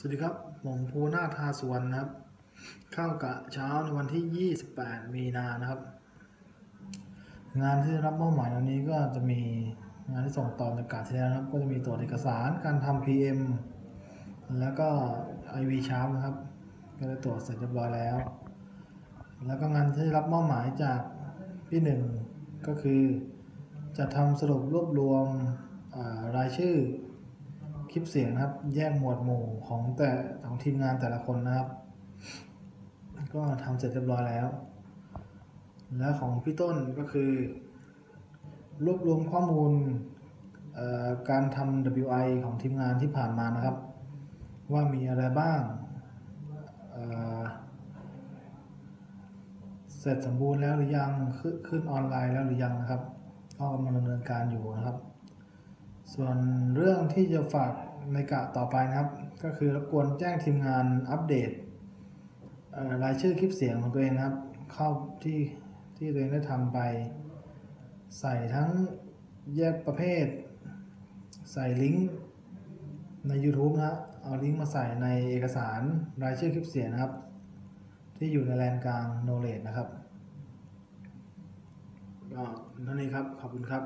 สวัสดีครับ ผมภูนาทาสุวรรณนะครับ เข้ากะเช้าในวันที่ 28 มีนานะครับ งานที่รับมอบหมายวันนี้ก็จะมีงานที่ส่งต่อจากกะที่แล้วนะครับ ก็จะมีตรวจเอกสารการทำ PM แล้วก็ IV Sharp นะครับ ก็ได้ตรวจเสร็จเรียบร้อยแล้ว แล้วก็งานที่รับมอบหมายจากพี่หนึ่งก็คือ จะทำสรุปรวบรวมรายชื่อ คลิปเสียงนะครับ แยกหมวดหมู่ของแต่ของทีมงานแต่ละคนนะครับ ก็ทำเสร็จเรียบร้อยแล้ว และของพี่ต้นก็คือ รวบรวมข้อมูลการทำ WI ของทีมงานที่ผ่านมานะครับ ว่ามีอะไรบ้างเเสร็จสมบูรณ์แล้วหรือยังขขึ้นออนไลน์แล้วหรือยังนะครับก็กำลังดำเนินการอยู่นะครับ ส่วนเรื่องที่จะฝากในกะต่อไปนะครับ ก็คือรบกวนแจ้งทีมงานอัปเดตรายชื่อคลิปเสียงของตัวเองนะครับ เข้าที่ที่ตัวเองได้ทำไป ใส่ทั้งแยกประเภท ใส่ลิงก์ใน YouTube นะเอาลิงก์มาใส่ในเอกสารรายชื่อคลิปเสียงนะครับ ที่อยู่ในแลนกลาง Knowledge นะครับก็เท่านี้ครับ ขอบคุณครับ